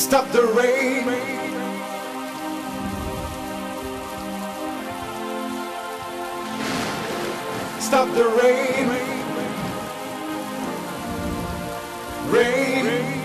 Stop the rain. Stop the rain. Rain.